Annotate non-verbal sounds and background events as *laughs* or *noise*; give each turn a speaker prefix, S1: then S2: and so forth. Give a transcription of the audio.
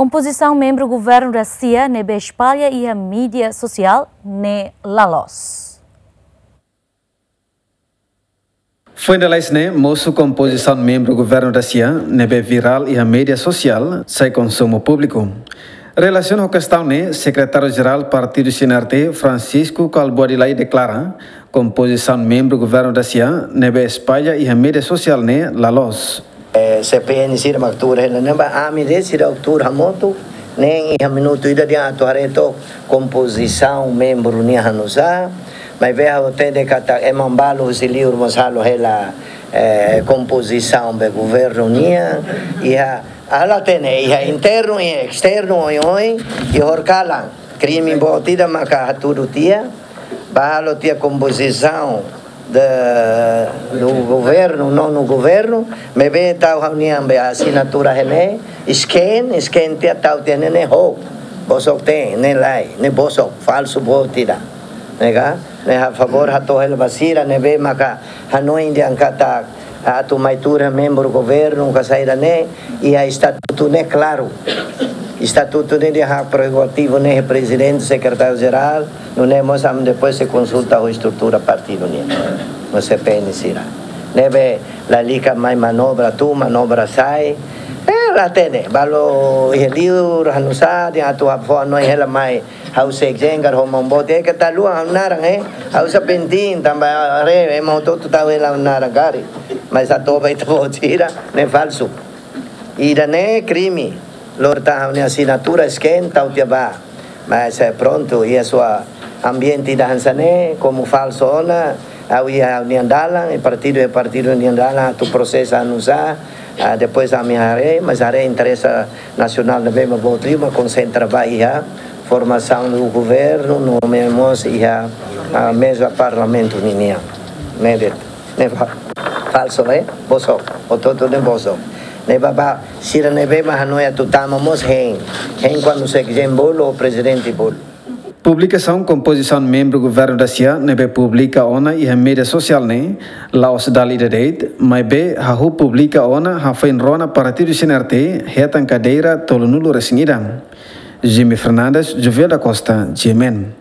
S1: Composição membro governo da CIA, nebe espalha e a mídia social, ne lalos.
S2: Foi na né, moço composição membro governo da CIA, nebe viral e a mídia social, sai consumo público. Relação ao questão, né, secretário-geral Partido CNRT, Francisco Calboadilai, declara composição membro governo da CIA, nebe espalha e a mídia social, né, lalos.
S3: CPN sira maktura hela namba ami de sira oktur hamoto nem iha minuto ida dia atu hareto composição membro ni hanusa mas veja o de kata emambalo si livro masalo hela composição be governo nia iha ala tene interno e externo oi oi e horkala crime botida maka haturu tia bahalo tia composição da, do governo, não no governo, me vê tal reunião, a assinatura é scan, scan tia tal tia nene ho, bosok tem, ne lai, ne bosok, falso botira, nega, ne a favor hato hel basira, ne vê maka hanoi dia angkata atu maitura membro governo, kasaira ne, e a estatuto ne claro, Estatuto de prerrogativo nem presidente, secretário-geral, não é mas depois se consulta a estrutura partido nem. No CPN será. Neve la lica mais manobra tu, manobra sai. É, lá tem, balo heliu, hanusa, dia tu apó, não é ela mais. Hause jengar homong bote que tá lua narang eh hausa pentin tambah are eh mau tu tahu ela narang gari. Mas a toba *laughs* itu tira ne falso. Ida ne crime lorta una assinatura schenta o ba ma se pronto e a sua ambiente da hansane como falso ona au ia niandala e partido e partido niandala tu processo a usar uh, depois a minha are mas are interessa nacional da mesma volta concentra vai formação do governo no mesmo a mesa parlamento ninia né né falso né? Boso o todo de boso ne baba sira ne bema hanoia tutama mos hen hen quando se bolo o presidente bolo
S2: Publicação composição membro governo da CIA nebe publica ona e a mídia social ne? La osdal idedeit mai be ha hu publica ona ha foi rona partido CNRT hetan cadeira tolo nulo resingidang Jimmy Fernandes, Jovela Costa, Jemen.